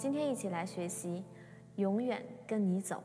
今天一起来学习《永远跟你走》。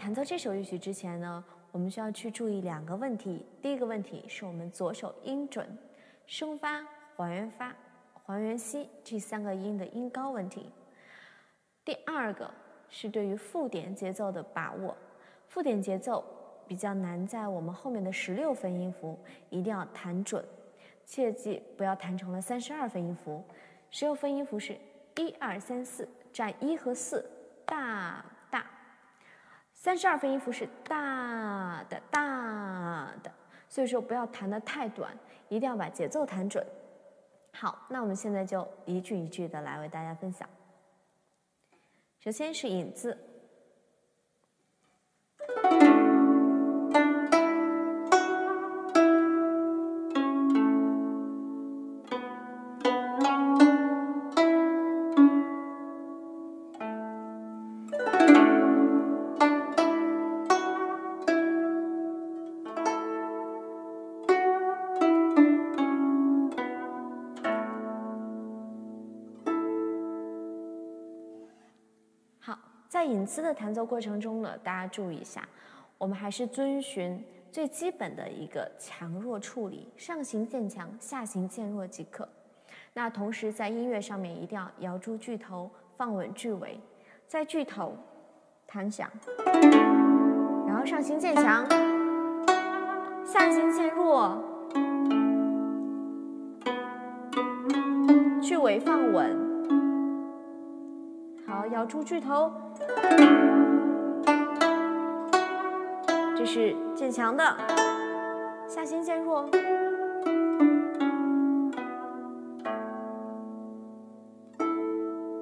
弹奏这首乐曲之前呢，我们需要去注意两个问题。第一个问题是我们左手音准、升发、还原发、还原西这三个音的音高问题。第二个是对于附点节奏的把握。附点节奏比较难，在我们后面的十六分音符一定要弹准，切记不要弹成了三十二分音符。十六分音符是一二三四，占一和四，大。三十二分音符是大的大的，所以说不要弹得太短，一定要把节奏弹准。好，那我们现在就一句一句的来为大家分享。首先是引字。在引词的弹奏过程中呢，大家注意一下，我们还是遵循最基本的一个强弱处理，上行渐强，下行渐弱即可。那同时在音乐上面一定要摇住句头，放稳句尾，在句头弹响，然后上行渐强，下行渐弱，句尾放稳。好，咬住句头，这是渐强的，下行渐弱。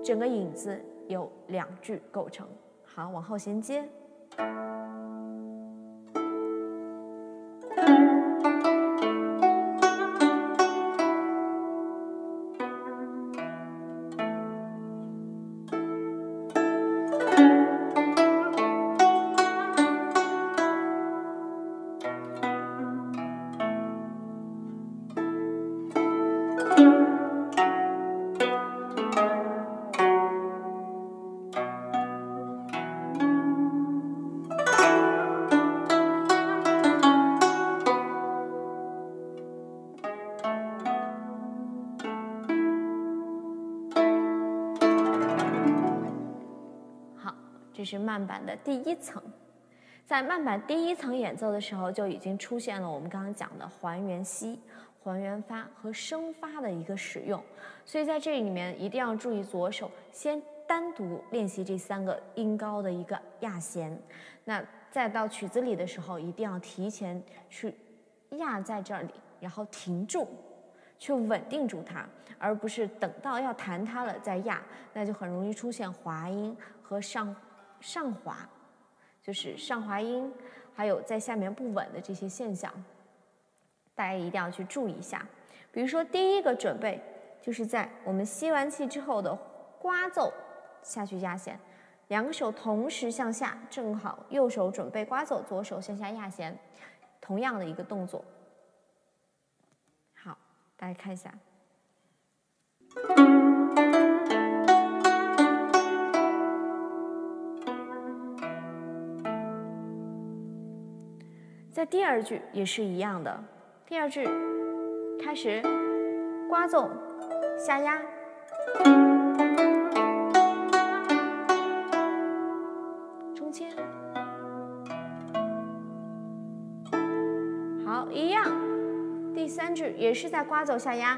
整个影子由两句构成。好，往后衔接。是慢板的第一层，在慢板第一层演奏的时候，就已经出现了我们刚刚讲的还原吸、还原发和升发的一个使用。所以在这里面一定要注意，左手先单独练习这三个音高的一个压弦，那再到曲子里的时候，一定要提前去压在这里，然后停住，去稳定住它，而不是等到要弹它了再压，那就很容易出现滑音和上。上滑，就是上滑音，还有在下面不稳的这些现象，大家一定要去注意一下。比如说第一个准备，就是在我们吸完气之后的刮奏下去压弦，两个手同时向下，正好右手准备刮奏，左手向下压弦，同样的一个动作。好，大家看一下。在第二句也是一样的，第二句开始刮奏下压，中间，好一样。第三句也是在刮奏下压，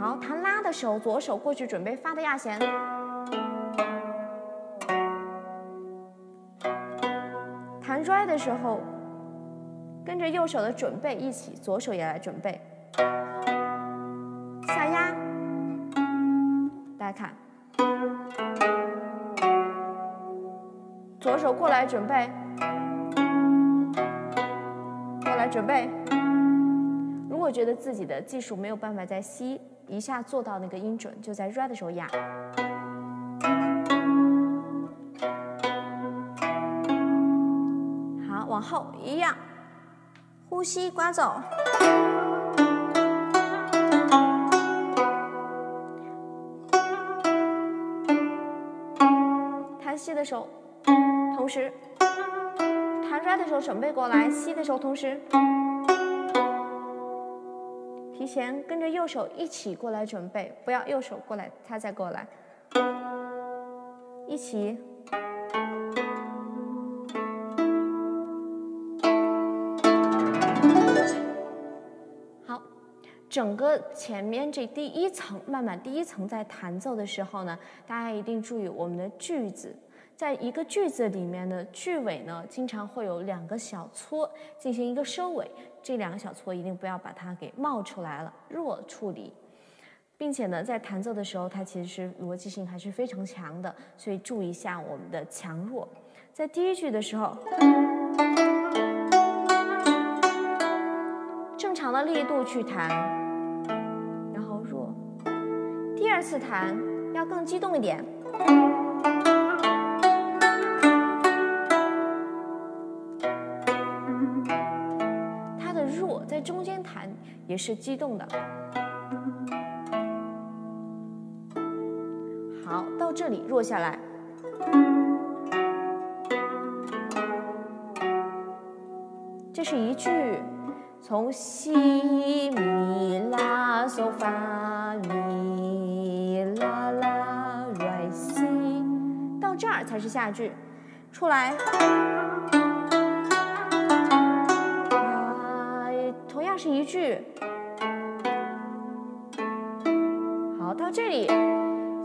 好弹拉的时候，左手过去准备发的压弦。拽的时候，跟着右手的准备一起，左手也来准备下压。大家看，左手过来准备，过来准备。如果觉得自己的技术没有办法在吸一下做到那个音准，就在 r 的时候压。往后一样，呼吸刮走，弹吸的时候，同时。弹出来的时候准备过来，吸的时候同时。提前跟着右手一起过来准备，不要右手过来，他再过来，一起。整个前面这第一层，慢慢第一层在弹奏的时候呢，大家一定注意我们的句子，在一个句子里面的句尾呢，经常会有两个小撮进行一个收尾，这两个小撮一定不要把它给冒出来了，弱处理，并且呢，在弹奏的时候，它其实是逻辑性还是非常强的，所以注意一下我们的强弱。在第一句的时候，正常的力度去弹。二次弹要更激动一点，它的弱在中间弹也是激动的。好，到这里弱下来，这是一句。从西咪拉嗦发咪还是下句，出来。同样是一句。好，到这里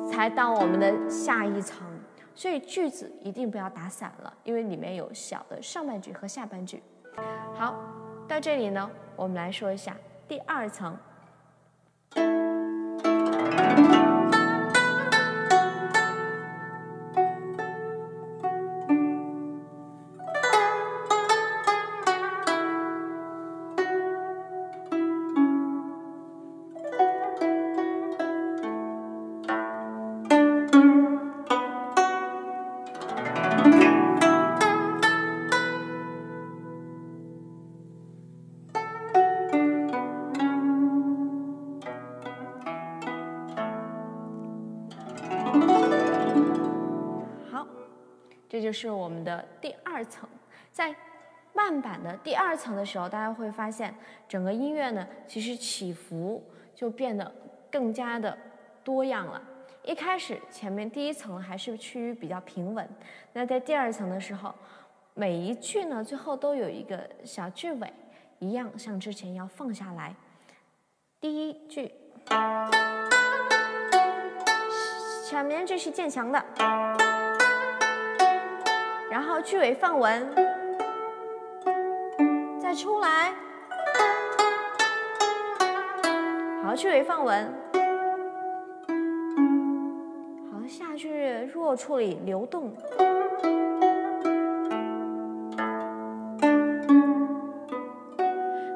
才到我们的下一层，所以句子一定不要打散了，因为里面有小的上半句和下半句。好，到这里呢，我们来说一下第二层。这就是我们的第二层，在慢板的第二层的时候，大家会发现整个音乐呢，其实起伏就变得更加的多样了。一开始前面第一层还是趋于比较平稳，那在第二层的时候，每一句呢最后都有一个小句尾，一样像之前要放下来。第一句，前面这是渐强的。然后句尾放稳，再出来，好，句尾放稳，好，下句弱处理流动，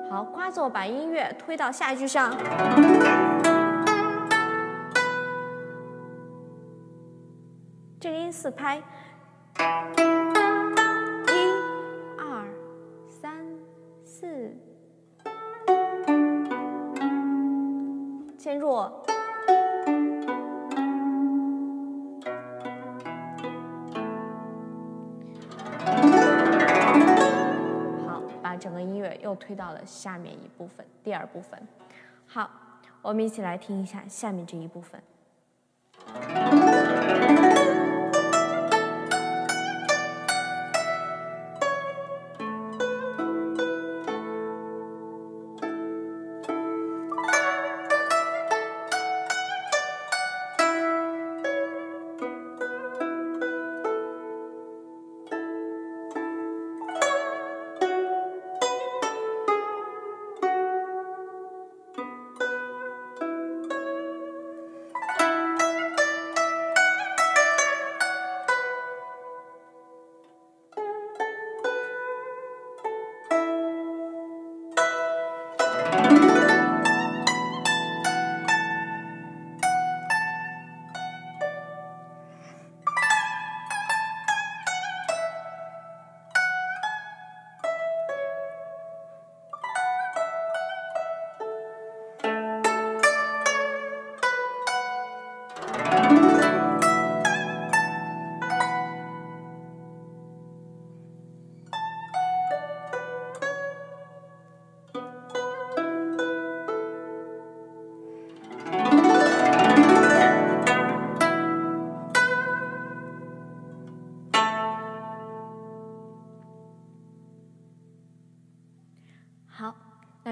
好，刮奏把音乐推到下一句上，这个音四拍。渐弱，好，把整个音乐又推到了下面一部分，第二部分。好，我们一起来听一下下面这一部分。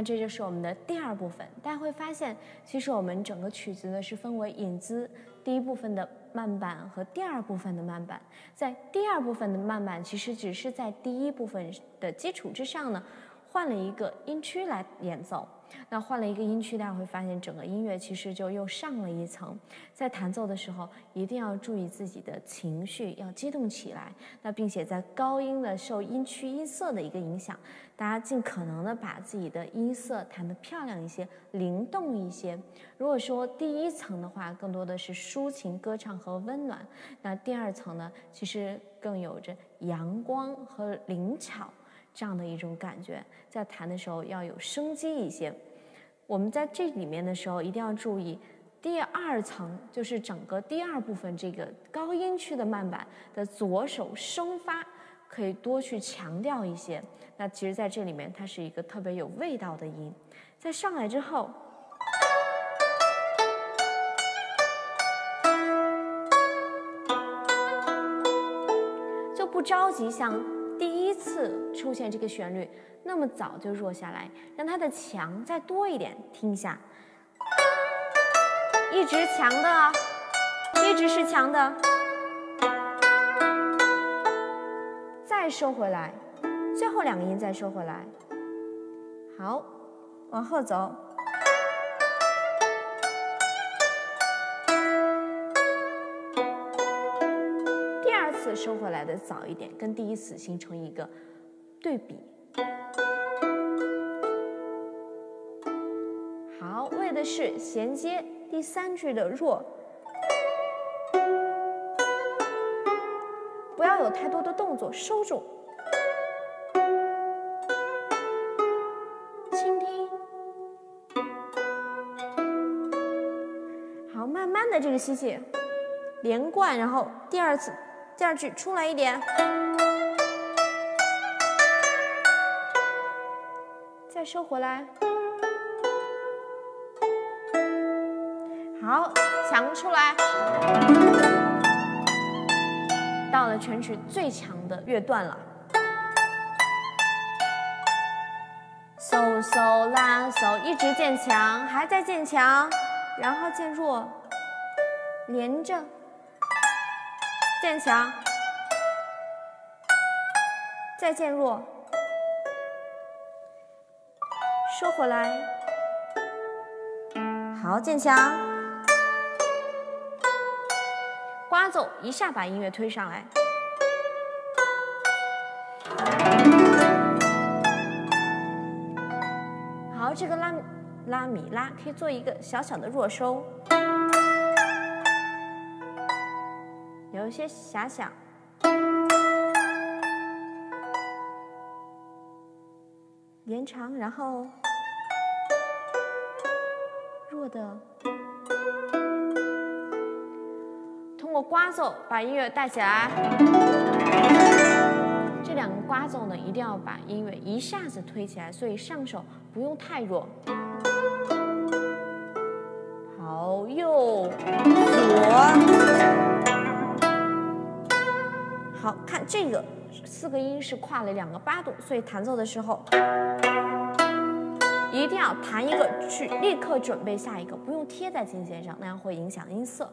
这就是我们的第二部分，大家会发现，其实我们整个曲子呢是分为引子第一部分的慢板和第二部分的慢板。在第二部分的慢板，其实只是在第一部分的基础之上呢，换了一个音区来演奏。那换了一个音区，大家会发现整个音乐其实就又上了一层。在弹奏的时候，一定要注意自己的情绪，要激动起来。那并且在高音的受音区音色的一个影响，大家尽可能的把自己的音色弹得漂亮一些，灵动一些。如果说第一层的话，更多的是抒情歌唱和温暖，那第二层呢，其实更有着阳光和灵巧。这样的一种感觉，在弹的时候要有生机一些。我们在这里面的时候一定要注意，第二层就是整个第二部分这个高音区的慢板的左手升发，可以多去强调一些。那其实在这里面，它是一个特别有味道的音。在上来之后，就不着急像。第一次出现这个旋律，那么早就弱下来，让它的强再多一点，听一下，一直强的，一直是强的，再收回来，最后两个音再收回来。好，往后走。第二次收回来的早一点，跟第一次形成一个对比。好，为的是衔接第三句的弱。不要有太多的动作，收住，倾听。好，慢慢的这个吸气，连贯，然后第二次，第二句出来一点，收回来。好，强出来。到了全曲最强的乐段了，so so 拉 so 一直渐强，还在渐强，然后渐弱，连着渐强，再渐弱，收回来，好渐强。刮奏一下把音乐推上来，好，这个拉拉米拉可以做一个小小的弱收，有一些遐想，延长，然后的。通过刮奏把音乐带起来，这两个刮奏呢，一定要把音乐一下子推起来，所以上手不用太弱。好，右左，好看这个四个音是跨了两个八度，所以弹奏的时候一定要弹一个去立刻准备下一个，不用贴在琴弦上，那样会影响音色。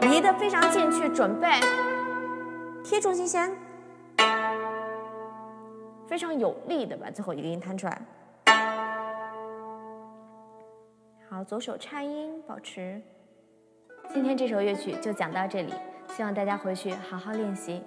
离得非常近，去准备贴住琴弦，非常有力的把最后一个音弹出来。好，左手颤音，保持。今天这首乐曲就讲到这里，希望大家回去好好练习。